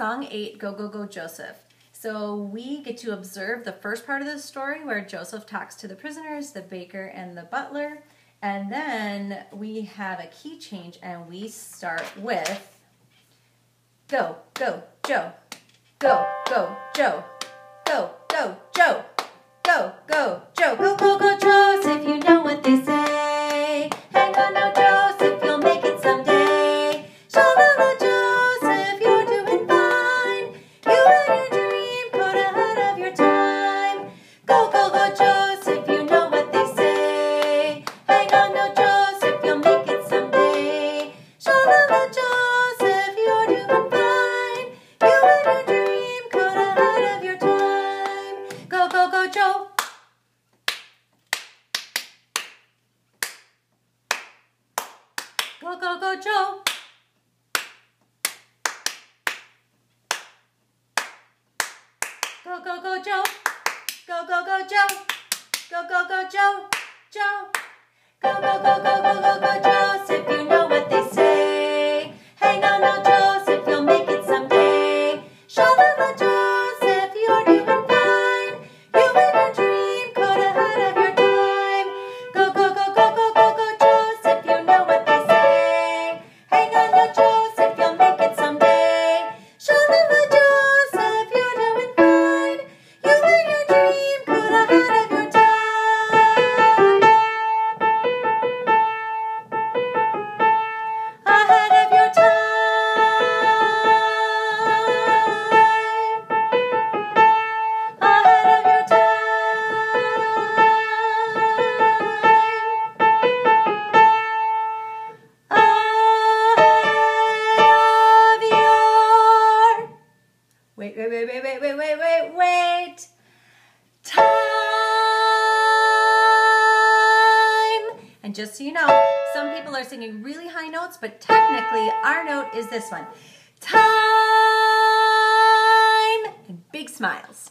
Song 8, Go Go Go Joseph. So we get to observe the first part of the story where Joseph talks to the prisoners, the baker, and the butler. And then we have a key change and we start with Go, go, Joe. Go, go, Joe. Go, go, Joe. Go, go, Joe. Go, go, go, Go, go, go, Joseph. You know what they say. Hang on Joseph. You'll make it someday. Joseph. You're doing fine. You dream ahead of your time. Go, go, go, Joe. Go, go, go, Joe. Go, go, go, Joe. Go, go, go, Joe. Go, go, go, Joe. Joe. Go, go, go, go, go, go, go, Joseph. You know what they say. Hang on now, Joseph. You'll make it someday. Shalala, Joseph. You're doing fine. You had a dream caught ahead of your time. Go, go, go, go, go, go, go, Joseph. You know what they say. Hang on now, Joseph. wait, wait, wait, wait, wait, wait, wait. Time! And just so you know, some people are singing really high notes, but technically our note is this one. Time! And big smiles.